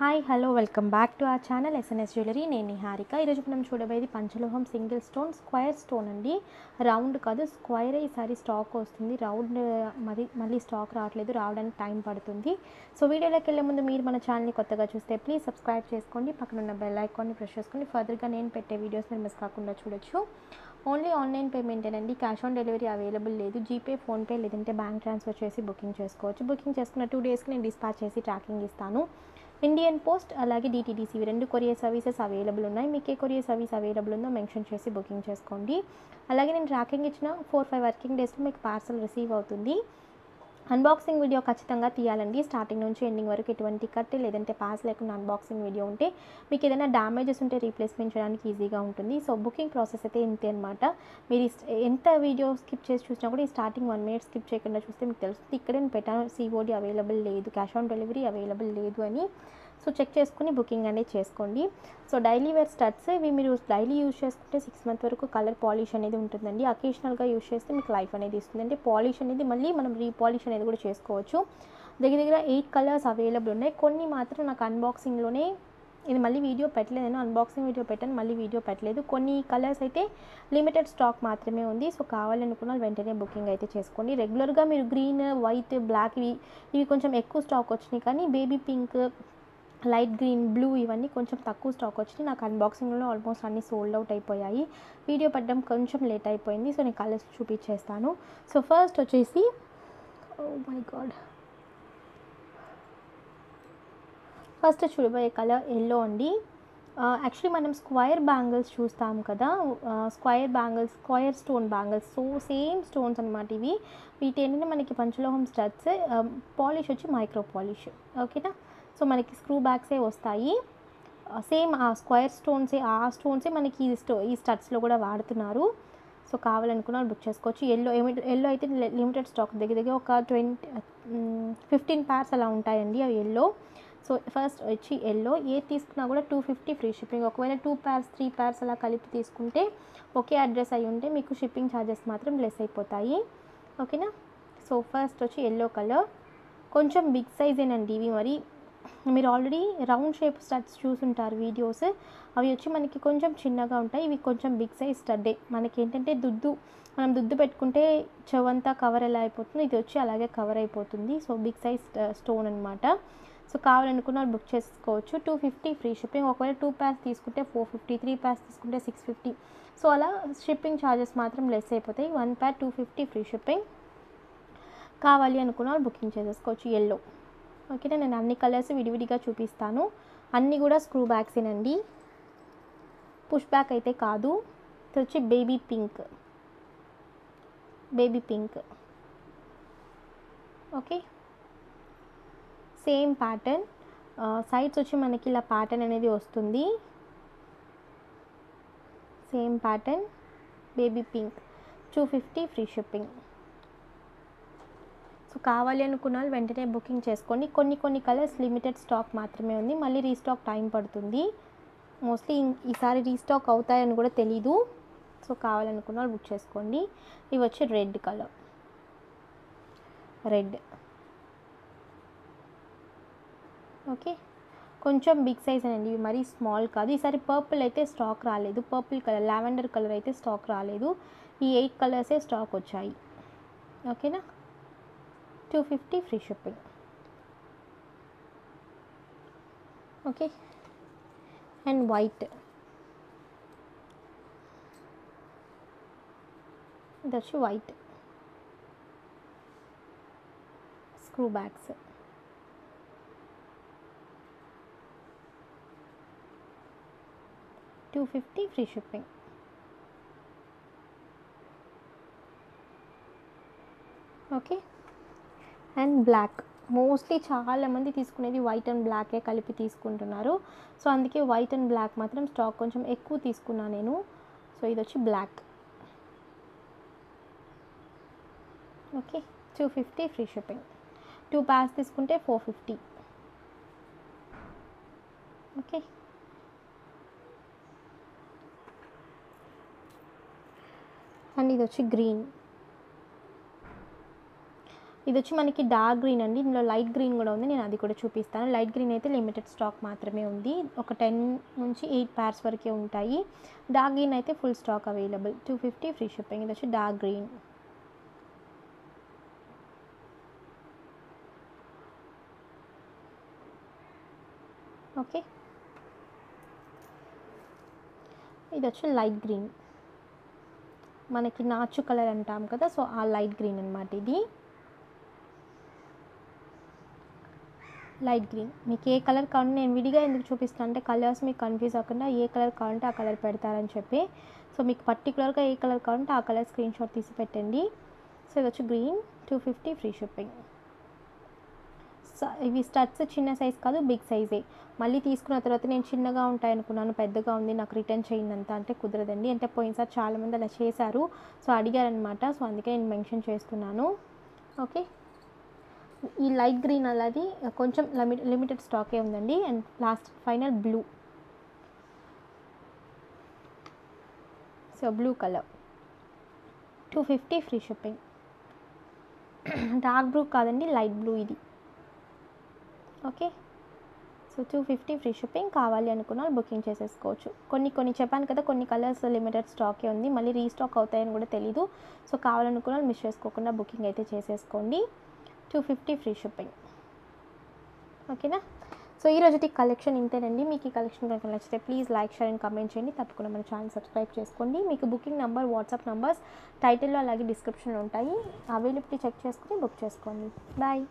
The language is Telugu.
Hi hello welcome back to ఆ ఛానల్ ఎస్ఎన్ఎస్ జ్యువెలరీ నేను నిహారిక ఈరోజు మనం చూడబోయేది పంచలోహం సింగిల్ స్టోన్ స్క్వేర్ స్టోన్ అండి. రౌండ్ కాదు స్క్వేర్ ఈసారి స్టాక్ వస్తుంది. రౌండ్ మరి మళ్ళీ స్టాక్ రావట్లేదు రావడానికి టైం పడుతుంది. సో వీడియోలోకి వెళ్ళే ముందు మీరు మన ఛానల్ని కొత్తగా చూస్తే ప్లీజ్ సబ్స్క్రైబ్ చేసుకోండి. పక్కన ఉన్న బెల్ ఐకాన్ని ప్రెస్ చేసుకోండి ఫర్దర్గా నేను పెట్టే వీడియోస్ మీరు మిస్ కాకుండా చూడొచ్చు. ఓన్లీ ఆన్లైన్ పేమెంటేనండి క్యాష్ ఆన్ డెలివరీ అవైలబుల్ లేదు. జీపే ఫోన్పే లేదంటే బ్యాంక్ ట్రాన్స్ఫర్ చేసి బుకింగ్ చేసుకోవచ్చు. బుకింగ్ చేసుకున్న టూ డేస్కి నేను డిస్పాచ్ చేసి ట్రాకింగ్ ఇస్తాను. ఇండియన్ పోస్ట్ అలాగే డిటీడీసీ రెండు కొరియర్ సర్వీసెస్ అవైలబుల్ ఉన్నాయి. మీకు ఏ కొరియర్ సర్వీస్ అవైలబుల్ ఉందో మెన్షన్ చేసి బుకింగ్ చేసుకోండి. అలాగే నేను ట్రాకింగ్ ఇచ్చిన ఫోర్ ఫైవ్ వర్కింగ్ డేస్లో మీకు పార్సల్ రిసీవ్ అవుతుంది. అన్బాక్సింగ్ వీడియో ఖచ్చితంగా తీయాలండి. స్టార్టింగ్ నుంచి ఎండింగ్ వరకు ఎటువంటి కట్ లేదంటే పాస్ లేకుండా అన్బాక్సింగ్ వీడియో ఉంటే మీకు ఏదైనా డ్యామేజెస్ ఉంటే రీప్లేస్మెంట్ చేయడానికి ఈజీగా ఉంటుంది. సో బుకింగ్ ప్రాసెస్ అయితే ఇంతే అనమాట మీరు ఎంత వీడియో స్కిప్ చేసి చూసినా కూడా ఈ స్టార్టింగ్ వన్ మినిట్ స్కిప్ చేయకుండా చూస్తే మీకు తెలుస్తుంది. ఇక్కడ నేను పెట్టాను. సిఓడి అవైలబుల్ లేదు. క్యాష్ ఆన్ డెలివరీ అవైలబుల్ లేదు అని. సో చెక్ చేసుకుని బుకింగ్ అనేది చేసుకోండి. సో డైలీ వేర్ స్టడ్స్ ఇవి మీరు డైలీ యూజ్ చేసుకుంటే సిక్స్ మంత్ వరకు కలర్ పాలిష్ అనేది ఉంటుందండి. అకేషనల్గా యూజ్ చేస్తే మీకు లైఫ్ అనేది ఇస్తుంది అంటే పాలిష్ అనేది మళ్ళీ మనం రీపాలిష్ అనేది కూడా చేసుకోవచ్చు. దగ్గర దగ్గర ఎయిట్ కలర్స్ అవైలబుల్ ఉన్నాయి. కొన్ని మాత్రం నాకు అన్బాక్సింగ్లోనే ఇది మళ్ళీ వీడియో పెట్టలేదు. నేను అన్బాక్సింగ్ వీడియో పెట్టాను మళ్ళీ వీడియో పెట్టలేదు. కొన్ని కలర్స్ అయితే లిమిటెడ్ స్టాక్ మాత్రమే ఉంది. సో కావాలనుకున్న వెంటనే బుకింగ్ అయితే చేసుకోండి. రెగ్యులర్గా మీరు గ్రీన్ వైట్ బ్లాక్ ఇవి ఇవి కొంచెం ఎక్కువ స్టాక్ వచ్చినాయి కానీ baby pink light green blue ఇవన్నీ కొంచెం తక్కువ స్టాక్ వచ్చినాయి. నాకు అన్బాక్సింగ్లో ఆల్మోస్ట్ అన్నీ సోల్డ్ అవుట్ అయిపోయాయి. వీడియో పెట్టడం కొంచెం లేట్ అయిపోయింది సో నేను కలర్స్ చూపించేస్తాను. సో ఫస్ట్ వచ్చేసి ఓ మై గాడ్ ఫస్ట్ చూడబోయే కలర్ ఎల్లో అండి. యాక్చువల్లీ మనం స్క్వైర్ బ్యాంగిల్స్ చూస్తాం కదా. Square bangles square stone bangles so same stones అనమాట ఇవి. వీటి ఏంటంటే మనకి పంచలోహం స్టడ్స్ పాలిష్ వచ్చి మైక్రో పాలిష్ ఓకేనా సో మనకి స్క్రూ బ్యాగ్సే వస్తాయి. సేమ్ ఆ స్క్వైర్ స్టోన్సే ఆ స్టోన్సే మనకి ఈ స్టో ఈ స్టడ్స్లో కూడా వాడుతున్నారు. సో కావాలనుకున్న వాళ్ళు బుక్ చేసుకోవచ్చు. ఎల్లో ఎల్లో అయితే లిమిటెడ్ స్టాక్ దగ్గర దగ్గర ఒక ట్వంటీ ఫిఫ్టీన్ ప్యార్స్ అలా ఉంటాయండి అవి ఎల్లో. సో ఫస్ట్ వచ్చి ఎల్లో. ఏ తీసుకున్నా కూడా టూ ఫిఫ్టీ ఫ్రీ షిప్పింగ్. ఒకవేళ టూ ప్యార్స్ త్రీ ప్యార్స్ అలా కలిపి తీసుకుంటే ఒకే అడ్రస్ అయి ఉంటే మీకు షిప్పింగ్ ఛార్జెస్ మాత్రం లెస్ అయిపోతాయి. ఓకేనా? సో ఫస్ట్ వచ్చి ఎల్లో కలర్. కొంచెం బిగ్ సైజేనండి ఇవి మరి. మీరు ఆల్రెడీ రౌండ్ షేప్ స్టడ్స్ చూసుంటారు వీడియోస్. అవి వచ్చి మనకి కొంచెం చిన్నగా ఉంటాయి. ఇవి కొంచెం బిగ్ సైజ్ స్టడ్డే. మనకి ఏంటంటే దుద్దు మనం దుద్దు పెట్టుకుంటే చెవంతా కవర్ ఎలా అయిపోతుంది ఇది వచ్చి అలాగే కవర్ అయిపోతుంది. సో బిగ్ సైజ్ స్టోన్ అనమాట సో కావాలనుకున్న వాళ్ళు బుక్ చేసుకోవచ్చు. Two fifty free shipping. ఒకవేళ టూ ప్యాస్ తీసుకుంటే ఫోర్ ఫిఫ్టీ త్రీ ప్యాస్ తీసుకుంటే సిక్స్ ఫిఫ్టీ. సో అలా షిప్పింగ్ ఛార్జెస్ మాత్రం లెస్ అయిపోతాయి. One pack two fifty free shipping. కావాలి అనుకున్న వాళ్ళు బుకింగ్ చేసేసుకోవచ్చు. ఎల్లో. ఓకేనా నేను అన్ని కలర్స్ విడివిడిగా చూపిస్తాను. అన్నీ కూడా స్క్రూ బ్యాగ్సేనండి పుష్ బ్యాక్ అయితే కాదు. ఇది వచ్చి baby pink baby pink okay. Same pattern sides వచ్చి మనకి ఇలా ప్యాటర్న్ అనేది వస్తుంది. Same pattern baby pink two fifty free shipping so కావాలి అనుకున్న వాళ్ళు వెంటనే బుకింగ్ చేసుకోండి కొన్ని కొన్ని కలర్స్ లిమిటెడ్ స్టాక్ మాత్రమే ఉంది. మళ్ళీ రీస్టాక్ టైం పడుతుంది. మోస్ట్లీ ఈసారి రీస్టాక్ అవుతాయని కూడా తెలీదు. సో కావాలనుకున్న వాళ్ళు బుక్ చేసుకోండి. ఇవి వచ్చి రెడ్ కలర్. రెడ్. ఓకే. కొంచెం బిగ్ సైజ్ అండి ఇవి మరీ స్మాల్ కాదు. ఈసారి పర్పుల్ అయితే స్టాక్ రాలేదు. పర్పుల్ కలర్ లావెండర్ కలర్ అయితే స్టాక్ రాలేదు. ఈ ఎయిట్ కలర్సే స్టాక్ వచ్చాయి. ఓకేనా? 250 free shipping. Okay. And white. That's white. Screw backs Two fifty free shipping. Okay. And black. Mostly చాలామంది తీసుకునేది వైట్ అండ్ బ్లాకే కలిపి తీసుకుంటున్నారు. సో అందుకే వైట్ అండ్ బ్లాక్ మాత్రం స్టాక్ కొంచెం ఎక్కువ తీసుకున్నా నేను. సో ఇది వచ్చి black okay two fifty free shipping two pairs తీసుకుంటే ఫోర్ ఫిఫ్టీ ఓకే అండ్ ఇది వచ్చి గ్రీన్ ఇది వచ్చి మనకి డార్క్ గ్రీన్ అండి. ఇందులో లైట్ గ్రీన్ కూడా ఉంది. నేను అది కూడా చూపిస్తాను. లైట్ గ్రీన్ అయితే లిమిటెడ్ స్టాక్ మాత్రమే ఉంది. ఒక టెన్ నుంచి ఎయిట్ ప్యార్స్ వరకే ఉంటాయి. డార్క్ గ్రీన్ అయితే full stock available. Two fifty free shipping. ఇది వచ్చి డార్క్ గ్రీన్. ఓకే. ఇది వచ్చి లైట్ గ్రీన్. మనకి నాచు కలర్ అంటాం కదా సో ఆ లైట్ గ్రీన్ అనమాట ఇది. Light green. మీకు ఏ కలర్ కావాలంటే నేను విడిగా ఎందుకు చూపిస్తాను అంటే కలర్స్ మీకు కన్ఫ్యూజ్ అవ్వకుండా ఏ కలర్ కావాలంటే ఆ కలర్ పెడతారని చెప్పి. సో మీకు పర్టికులర్గా ఏ కలర్ కావాలంటే ఆ కలర్ స్క్రీన్ షాట్ తీసి పెట్టండి. సో ఇది వచ్చి green two fifty free shipping ఇవి స్టడ్స్ చిన్న సైజ్ కాదు బిగ్ సైజే మళ్ళీ తీసుకున్న తర్వాత నేను చిన్నగా ఉంటాయి అనుకున్నాను పెద్దగా ఉంది నాకు రిటర్న్ చేయండి అంత అంటే కుదరదండి. అంటే పోయినసారి చాలామంది అలా చేశారు. సో అడిగారనమాట సో అందుకే నేను మెన్షన్ చేస్తున్నాను. ఓకే ఈ లైట్ గ్రీన్ అలాది కొంచెం లిమిట్ లిమిటెడ్ స్టాకే ఉందండి. And last final blue. So blue colour. Two fifty free shipping. Dark blue కాదండి లైట్ బ్లూ ఇది. Okay? So two fifty free shipping కావాలి అనుకున్న వాళ్ళు బుకింగ్ చేసేసుకోవచ్చు. కొన్ని కొన్ని చెప్పాను కదా కొన్ని కలర్స్ లిమిటెడ్ స్టాకే ఉంది. మళ్ళీ రీస్టాక్ అవుతాయని కూడా తెలీదు. సో కావాలనుకున్న వాళ్ళు మిస్ చేసుకోకుండా బుకింగ్ అయితే చేసేసుకోండి. Two fifty free shipping. ఓకేనా? సో ఈ రోజుటి కలెక్షన్ ఇంతేనండి. మీకు ఈ కలెక్షన్ కనుక నచ్చితే please like share and comment చేయండి. తప్పకుండా మన ఛానల్ సబ్స్క్రైబ్ చేసుకోండి. మీకు బుకింగ్ నెంబర్ వాట్సాప్ నెంబర్స్ టైటిల్లో అలాగే డిస్క్రిప్షన్లో ఉంటాయి. అవైలబిలిటీ చెక్ చేసుకుని బుక్ చేసుకోండి. బాయ్.